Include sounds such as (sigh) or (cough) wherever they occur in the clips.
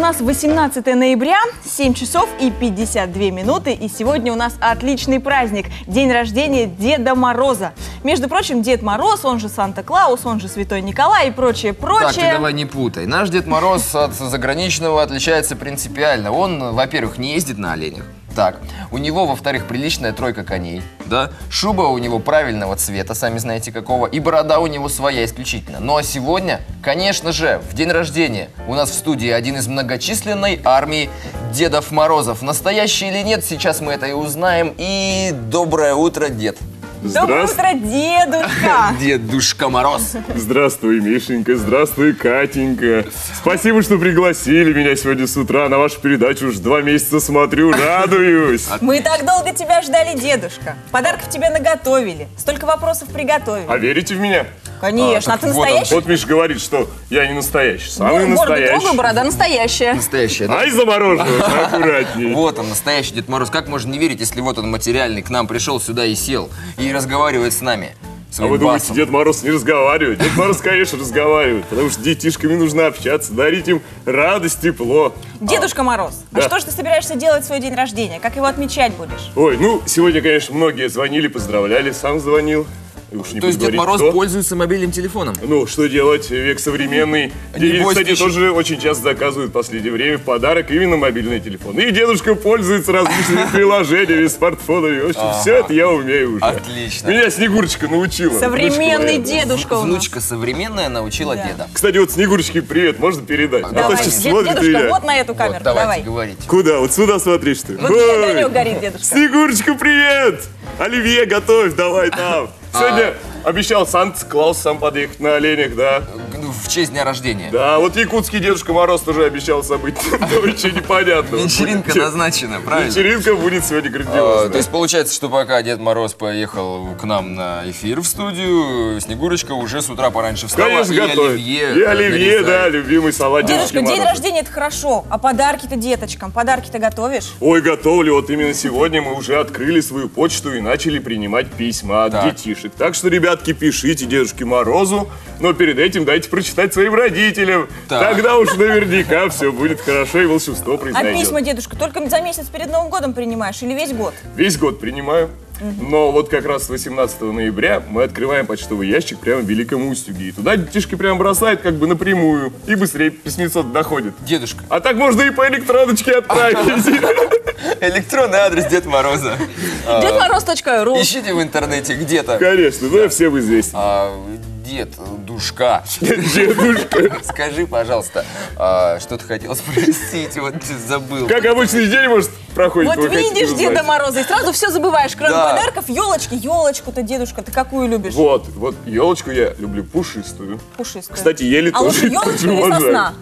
нас 18 ноября, 7 часов и 52 минуты, и сегодня у нас отличный праздник, день рождения Деда Мороза. Между прочим, Дед Мороз, он же Санта-Клаус, он же Святой Николай и прочее, прочее. Так, ты давай не путай. Наш Дед Мороз от заграничного отличается принципиально. Он, во-первых, не ездит на оленях. Так, у него, во-вторых, приличная тройка коней, да, шуба у него правильного цвета, сами знаете какого, и борода у него своя исключительно. Ну а сегодня, конечно же, в день рождения у нас в студии один из многочисленной армии Дедов Морозов. Настоящий или нет, сейчас мы это и узнаем. И доброе утро, дед. Доброе утро, дедушка! (laughs) Дедушка Мороз. Здравствуй, Мишенька, здравствуй, Катенька. Спасибо, что пригласили меня сегодня с утра на вашу передачу. Уж два месяца смотрю, радуюсь. (laughs) Мы так долго тебя ждали, дедушка. Подарков тебе наготовили. Столько вопросов приготовили. А верите в меня? Конечно, а, А, ты вот он, настоящий? Вот Миша говорит, что я не настоящий. Самый Бор- бороду настоящий. трогаю, борода настоящая. Настоящая, да? Ай, замороженную, аккуратней. Вот он, настоящий Дед Мороз. Как можно не верить, если вот он материальный, к нам пришел сюда и сел, и разговаривает с нами? А вы думаете, басом. Дед Мороз не разговаривает? Дед Мороз, конечно, разговаривает, потому что детишками нужно общаться, дарить им радость, тепло. Дедушка Мороз, а Да. что же ты собираешься делать в свой день рождения? Как его отмечать будешь? Ой, ну, сегодня, конечно, многие звонили, поздравляли, сам звонил. И уж не То есть Дед говорить, Мороз кто. пользуется мобильным телефоном? Ну, что делать, век современный. И, Небось, кстати, ты еще- тоже очень часто заказывают в последнее время в подарок именно мобильный телефон. И дедушка пользуется различными (laughs) приложениями, смартфонами. В общем, все это я умею уже. Отлично. Меня Снегурочка научила. Современный внучка дедушка у нас. Внучка современная научила Да. деда. Кстати, вот Снегурочке привет, можно передать? А Давай, то сейчас смотрит дедушка, меня. вот на эту камеру, Вот, давайте, давай. говорите. Куда? Вот сюда смотри, что ли? Вот горит, дедушка. Снегурочка, привет! Оливье готовь, давай там. Сегодня обещал Санта-Клаус сам подъехать на оленях, да. Честь дня рождения. Да, вот якутский Дедушка Мороз тоже обещал событь. Но еще непонятно. Вечеринка назначена, правильно? Вечеринка будет сегодня А, грандиозная. То есть получается, что пока Дед Мороз поехал к нам на эфир в студию, Снегурочка уже с утра пораньше встала Конечно, и готовит. оливье И оливье, да, любимый салат Дедушка, Дедушки день рождения это хорошо, а подарки-то деточкам, подарки-то готовишь? Ой, готовлю. Вот именно сегодня мы уже открыли свою почту и начали принимать письма от детишек. Так что, ребятки, пишите Дедушке Морозу, но перед этим дайте прочитать своим родителям. Так. Тогда уж наверняка все будет хорошо и волшебство А произойдет. письма, дедушка, только за месяц перед Новым годом принимаешь или весь год? Весь год принимаю. Но вот как раз 18 ноября мы открываем почтовый ящик прямо в Великом Устюге. И туда детишки прям бросают как бы напрямую. И быстрее письмецо доходит. Дедушка, А так можно и по электроночке отправить. (laughs) электронный адрес Дед Мороза. Дедмороз.ру Ищите в интернете где-то. Конечно, ну всем известно. А, дед, душка, Дедушка. (laughs) скажи, пожалуйста, а, что ты хотел спросить, вот забыл. Как обычный день, может, проходит. Вот видишь? Деда Мороза и сразу все забываешь, кроме Да. подарков, елочки. Елочку-то, дедушка, ты какую любишь? Вот, вот елочку я люблю пушистую. Пушистую. Кстати, ели А тоже лучше елочка или сосна?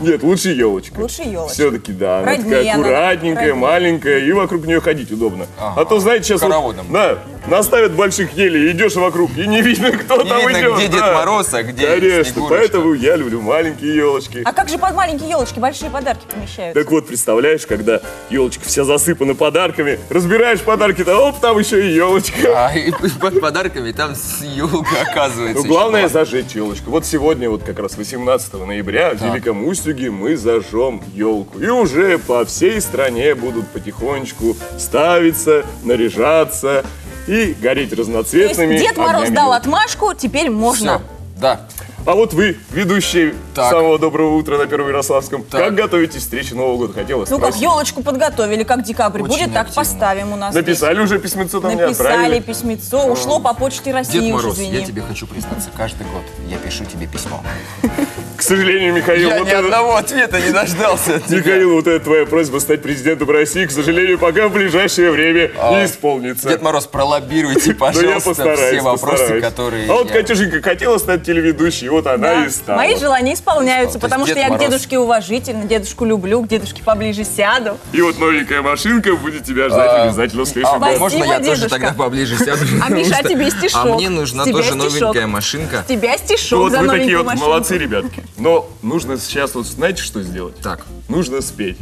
Нет, лучше елочка. Лучше елочка. Все-таки, да. Она Роднее такая она, аккуратненькая, роднее. маленькая, и вокруг нее ходить удобно. Ага. А то, знаете, сейчас вот, да, наставят больших елей, идешь вокруг, и не видно, кто Не там видно, идет. где Дед да. Мороз, а где Конечно, Снегурочка. поэтому я люблю маленькие елочки. А как же под маленькие елочки большие подарки помещаются? Так вот, представляешь, когда елочка вся засыпана подарками, разбираешь подарки-то, оп, там еще и елочка. А и под подарками там с елка оказывается. Ну, еще главное была. зажечь елочку. Вот сегодня, вот как раз 18 ноября, в Великом Устюге мы зажжем елку. И уже по всей стране будут потихонечку ставиться, наряжаться и гореть То есть разноцветными Дед Мороз огнями дал отмашку, теперь можно. Всё, Да. А вот вы, ведущие Так. самого доброго утра на Первом Ярославском, Так. как готовитесь к встрече Нового года? Хотела Ну как, спросить. елочку подготовили, как декабрь Очень будет, так активно. поставим у нас. здесь. Написали уже письмецо там Написали отправили? письмецо, ушло по почте России Дед Мороз, извини. я тебе хочу признаться, каждый год я пишу тебе письмо. (laughs) К сожалению, Михаил, Я вот ни это- одного ответа не дождался от тебя. Михаил, вот эта твоя просьба стать президентом России, к сожалению, пока в ближайшее время не исполнится. А, Дед Мороз, пролоббируйте, (laughs) Ну, я пожалуйста, все вопросы, постараюсь. которые А вот я- Катюшенька хотела стать телеведущей, вот она Да. и стала. Мои желания исполняются, потому Дед что я к Мороз- дедушке уважительно, дедушку люблю, к дедушке поближе сяду. И вот новенькая машинка будет тебя ждать А, обязательно в А следующем году. можно я тоже тогда поближе (laughs) сяду? А, Миша, а тебе стишок. А мне нужна тоже новенькая машинка. Тебя Ну стишок вот за вы новенькую такие вот машинку. молодцы, ребятки. Но нужно сейчас вот знаете, что сделать? Так, Нужно спеть.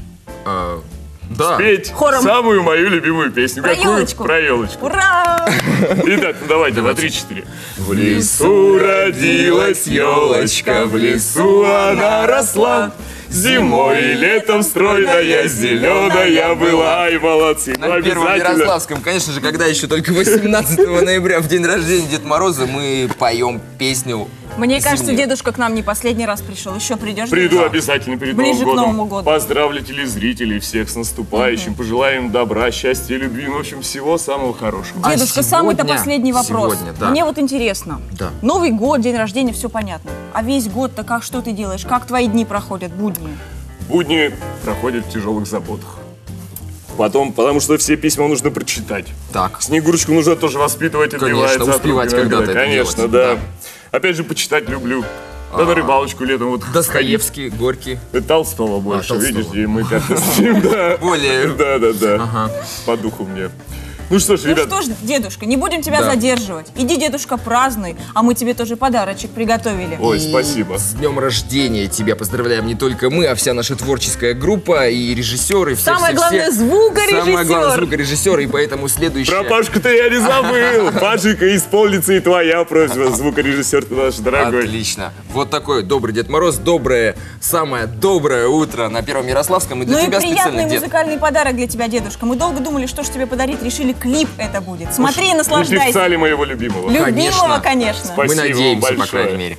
а, да. Петь Хором. самую мою любимую песню. Про Какую? елочку. Про елочку. Ура! (laughs) Итак, ну давайте, на 3-4. В лесу родилась елочка, в лесу она росла. Зимой и летом стройная, зеленая была. Ай, молодцы. Ну, На первом обязательно. Ярославском, конечно же, когда еще только 18 ноября, в день рождения Деда Мороза, мы поем песню Мне кажется, зимнюю. дедушка к нам не последний раз пришел. Еще придешь? Приду дедушка? обязательно перед Ближе Новым к годом. Новому году. Поздравлю телезрителей всех с наступающим. Пожелаем добра, счастья, любви. Ну, в общем, всего самого хорошего. А Дедушка, сегодня- самый-то последний вопрос. сегодня, да. Мне вот интересно. Да. Новый год, день рождения, все понятно. А весь год-то как, что ты делаешь? Как твои дни проходят, будни? Будни проходят в тяжелых заботах. Потом, потому что все письма нужно прочитать. Так. Снегурочку нужно тоже воспитывать, Конечно, отбивается от рук успевать когда-то это Конечно, делать, да. да. Опять же, почитать люблю. Да на рыбалочку летом вот Достоевский, Горький. Толстого больше, Толстого. видишь, и мы как-то с ним, да. Более. Да, да, да. По духу мне. Ну что ж, Ну ребят, что ж, дедушка, не будем тебя Да. задерживать. Иди, дедушка, празднуй, а мы тебе тоже подарочек приготовили. ой, И спасибо. С днем рождения тебя поздравляем не только мы, а вся наша творческая группа и режиссеры. все, Самое все, главное, все. звукорежиссер. Самое главное, звукорежиссер. И поэтому следующее... Про Пашку-то я не забыл. (laughs) Пашенька, исполнится и твоя просьба, звукорежиссер ты наш дорогой. Отлично. Вот такой добрый Дед Мороз, доброе, самое доброе утро на Первом Ярославском. И для Ну и тебя приятный специально, Дед. музыкальный подарок для тебя, дедушка. Мы долго думали, что же тебе подарить, решили клип это будет. Смотри и наслаждайся. певца ли моего любимого? Любимого, Конечно. конечно. Спасибо Мы вам надеемся, по большое. крайней мере.